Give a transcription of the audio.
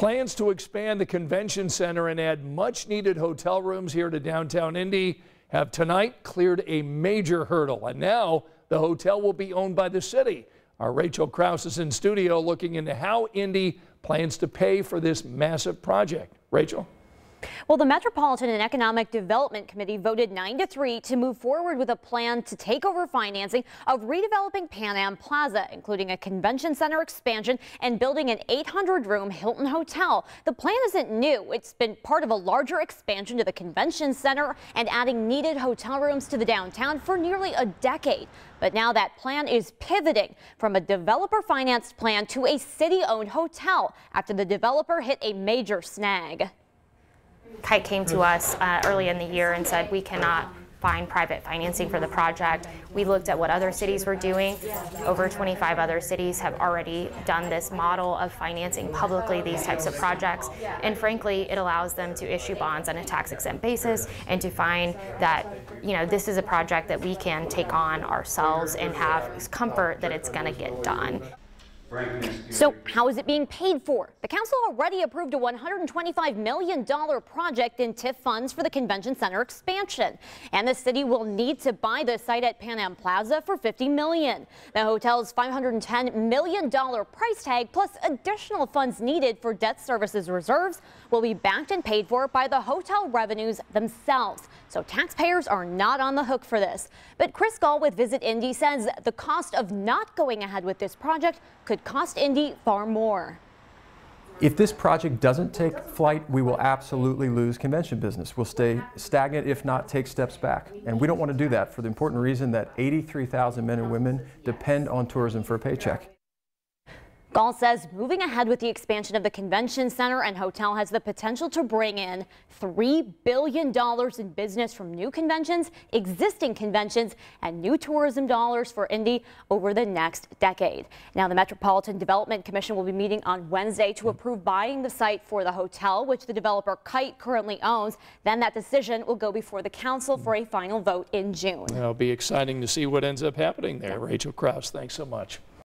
Plans to expand the convention center and add much needed hotel rooms here to downtown Indy have tonight cleared a major hurdle. And now the hotel will be owned by the city. Our Rachel Kraus is in studio looking into how Indy plans to pay for this massive project. Rachel. Well, the Metropolitan and Economic Development Committee voted 9 to 3 to move forward with a plan to take over financing of redeveloping Pan Am Plaza, including a convention center expansion and building an 800 room Hilton Hotel. The plan isn't new. It's been part of a larger expansion to the convention center and adding needed hotel rooms to the downtown for nearly a decade. But now that plan is pivoting from a developer financed plan to a city owned hotel after the developer hit a major snag. Kite came to us uh, early in the year and said we cannot find private financing for the project. We looked at what other cities were doing. Over 25 other cities have already done this model of financing publicly these types of projects. And frankly, it allows them to issue bonds on a tax exempt basis and to find that, you know, this is a project that we can take on ourselves and have comfort that it's going to get done. So how is it being paid for? The council already approved a $125 million project in TIF funds for the convention center expansion. And the city will need to buy the site at Pan Am Plaza for 50 million. The hotel's $510 million price tag plus additional funds needed for debt services reserves will be backed and paid for by the hotel revenues themselves. So taxpayers are not on the hook for this. But Chris Gahl with Visit Indy says the cost of not going ahead with this project could cost Indy far more. If this project doesn't take flight, we will absolutely lose convention business. We'll stay stagnant, if not take steps back. And we don't want to do that for the important reason that 83,000 men and women depend on tourism for a paycheck. Gahl says moving ahead with the expansion of the convention center and hotel has the potential to bring in $3 billion in business from new conventions, existing conventions, and new tourism dollars for Indy over the next decade. Now, the Metropolitan Development Commission will be meeting on Wednesday to approve buying the site for the hotel, which the developer Kite currently owns. Then that decision will go before the council for a final vote in June. It'll be exciting to see what ends up happening there. Rachel Kraus, thanks so much.